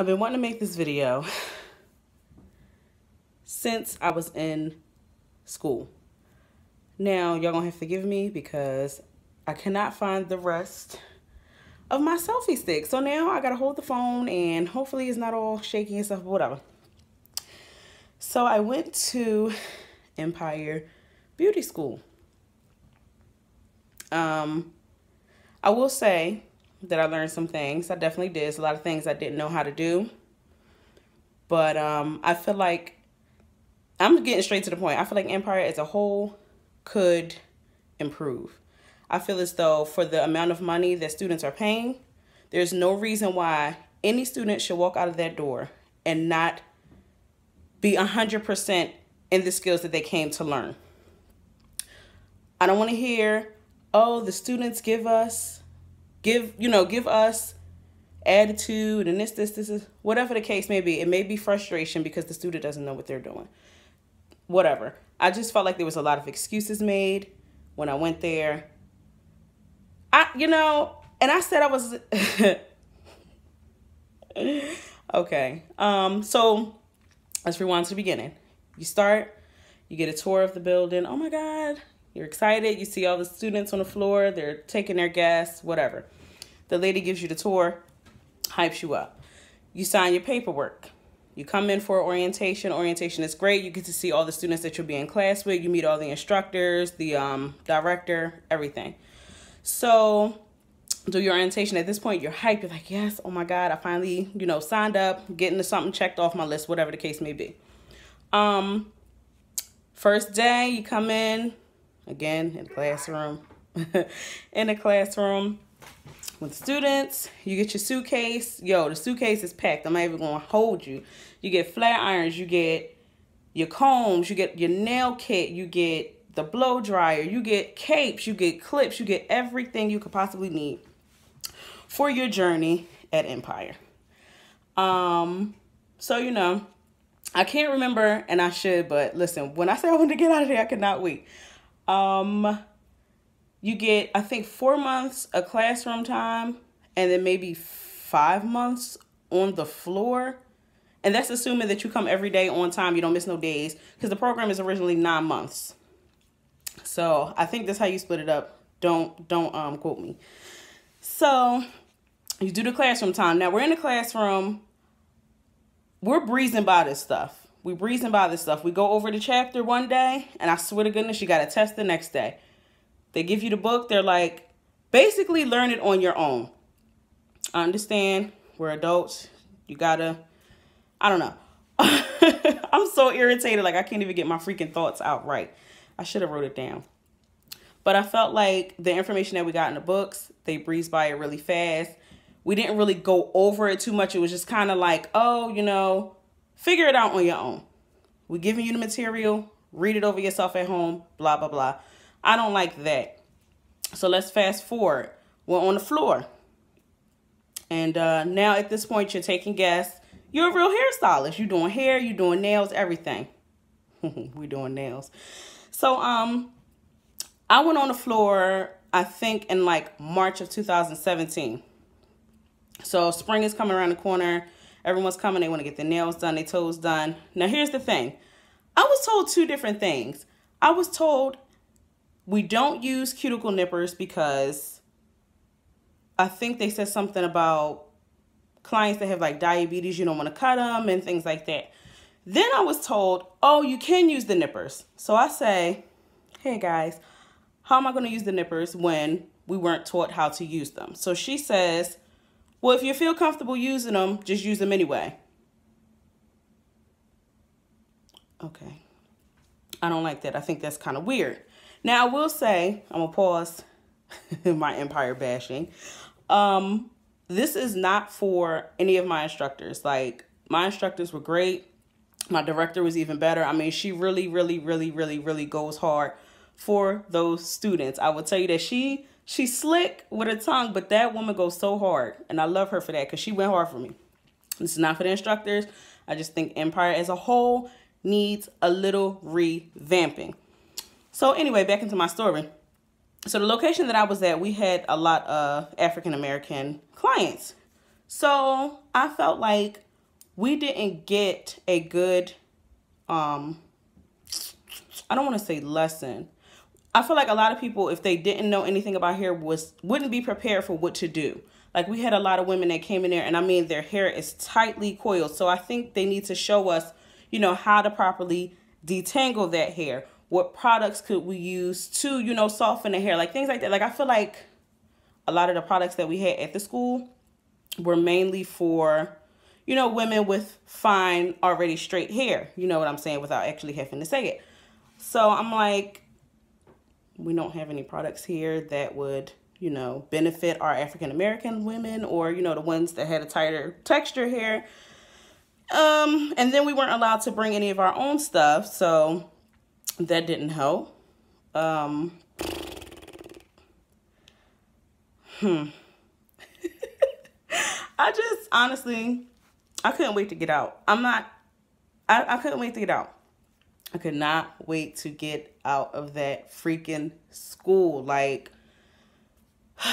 I've been wanting to make this video since I was in school. Now, y'all gonna have to forgive me because I cannot find the rest of my selfie stick. So now I gotta hold the phone and hopefully it's not all shaky and stuff, but whatever. So I went to Empire Beauty School. Um, I will say that I learned some things. I definitely did. There's a lot of things I didn't know how to do. But um, I feel like I'm getting straight to the point. I feel like Empire as a whole could improve. I feel as though for the amount of money that students are paying, there's no reason why any student should walk out of that door and not be 100% in the skills that they came to learn. I don't want to hear, oh, the students give us, give, you know, give us attitude and this, this, this, is whatever the case may be. It may be frustration because the student doesn't know what they're doing. Whatever. I just felt like there was a lot of excuses made when I went there. I, you know, and I said I was, okay. Um, so let's rewind to the beginning. You start, you get a tour of the building. Oh my God, you're excited. You see all the students on the floor. They're taking their gas, whatever. The lady gives you the tour, hypes you up. You sign your paperwork. You come in for orientation. Orientation is great. You get to see all the students that you'll be in class with. You meet all the instructors, the um, director, everything. So do your orientation. At this point, you're hyped. You're like, yes, oh my God, I finally, you know, signed up, getting to something checked off my list, whatever the case may be. Um, first day, you come in, again, in the classroom, in the classroom with students. You get your suitcase. Yo, the suitcase is packed. I'm not even to hold you. You get flat irons. You get your combs. You get your nail kit. You get the blow dryer. You get capes. You get clips. You get everything you could possibly need for your journey at Empire. Um, so, you know, I can't remember, and I should, but listen, when I say I want to get out of there, I cannot wait. Um, you get, I think, four months of classroom time and then maybe five months on the floor. And that's assuming that you come every day on time. You don't miss no days because the program is originally nine months. So I think that's how you split it up. Don't don't um quote me. So you do the classroom time. Now we're in the classroom. We're breezing by this stuff. We breezing by this stuff. We go over the chapter one day, and I swear to goodness, you got to test the next day. They give you the book. They're like, basically learn it on your own. I understand. We're adults. You gotta, I don't know. I'm so irritated. Like I can't even get my freaking thoughts out right. I should have wrote it down. But I felt like the information that we got in the books, they breezed by it really fast. We didn't really go over it too much. It was just kind of like, oh, you know, figure it out on your own. We're giving you the material, read it over yourself at home, blah, blah, blah. I don't like that. So let's fast forward. We're on the floor. And uh, now at this point, you're taking gas. You're a real hairstylist. You're doing hair, you're doing nails, everything. We're doing nails. So um, I went on the floor, I think in like March of 2017. So spring is coming around the corner. Everyone's coming. They want to get their nails done, their toes done. Now here's the thing. I was told two different things. I was told we don't use cuticle nippers because I think they said something about clients that have like diabetes, you don't want to cut them and things like that. Then I was told, oh, you can use the nippers. So I say, hey guys, how am I going to use the nippers when we weren't taught how to use them? So she says, well, if you feel comfortable using them, just use them anyway. Okay. I don't like that. I think that's kind of weird. Now, I will say, I'm going to pause my empire bashing. Um, this is not for any of my instructors. Like, my instructors were great. My director was even better. I mean, she really, really, really, really, really goes hard for those students. I will tell you that she she's slick with her tongue, but that woman goes so hard. And I love her for that because she went hard for me. This is not for the instructors. I just think Empire as a whole needs a little revamping. So anyway, back into my story. So the location that I was at, we had a lot of African American clients. So I felt like, we didn't get a good um I don't want to say lesson. I feel like a lot of people, if they didn't know anything about hair, was wouldn't be prepared for what to do. Like we had a lot of women that came in there, and I mean their hair is tightly coiled. So I think they need to show us, you know, how to properly detangle that hair. What products could we use to, you know, soften the hair, like things like that. Like I feel like a lot of the products that we had at the school were mainly for you know, women with fine, already straight hair. You know what I'm saying without actually having to say it. So I'm like, we don't have any products here that would, you know, benefit our African American women or, you know, the ones that had a tighter texture hair. Um, and then we weren't allowed to bring any of our own stuff, so that didn't help. Um, hmm. I just honestly I couldn't wait to get out. I'm not, I, I couldn't wait to get out. I could not wait to get out of that freaking school. Like,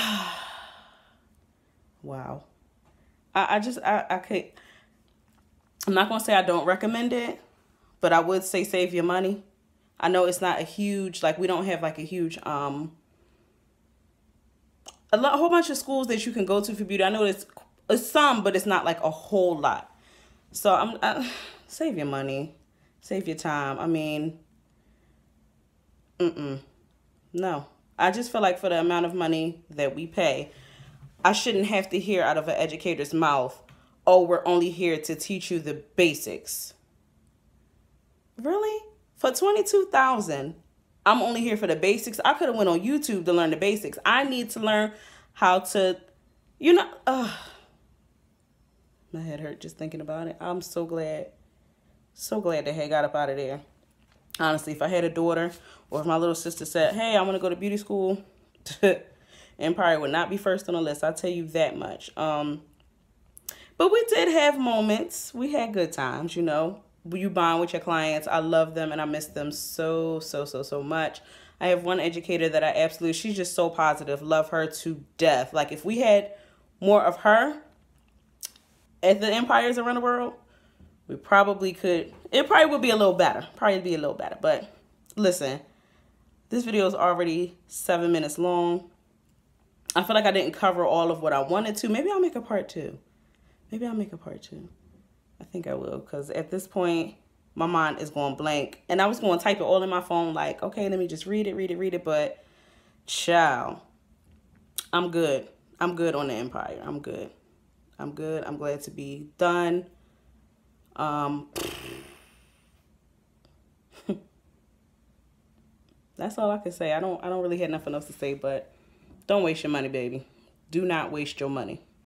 wow. I, I just, I, I could, I'm not going to say I don't recommend it, but I would say save your money. I know it's not a huge, like, we don't have like a huge, um, a, lot, a whole bunch of schools that you can go to for beauty. I know it's it's some, but it's not like a whole lot. So I'm I, save your money, save your time. I mean, mm-mm, no. I just feel like for the amount of money that we pay, I shouldn't have to hear out of an educator's mouth, "Oh, we're only here to teach you the basics." Really? For twenty two thousand, I'm only here for the basics. I could have went on YouTube to learn the basics. I need to learn how to, you know. My head hurt just thinking about it. I'm so glad, so glad that Hay got up out of there. Honestly, if I had a daughter or if my little sister said, hey, I want to go to beauty school, and Empire would not be first on the list. I'll tell you that much. Um, but we did have moments. We had good times, you know. You bond with your clients. I love them and I miss them so, so, so, so much. I have one educator that I absolutely, she's just so positive. Love her to death. Like if we had more of her, at the empires around the world, we probably could, it probably would be a little better. Probably be a little better. But listen, this video is already seven minutes long. I feel like I didn't cover all of what I wanted to. Maybe I'll make a part two. Maybe I'll make a part two. I think I will because at this point, my mind is going blank. And I was going to type it all in my phone like, okay, let me just read it, read it, read it. But, ciao. I'm good. I'm good on the Empire. I'm good. I'm good. I'm glad to be done. Um, that's all I can say. I don't I don't really have nothing else to say, but don't waste your money, baby. Do not waste your money.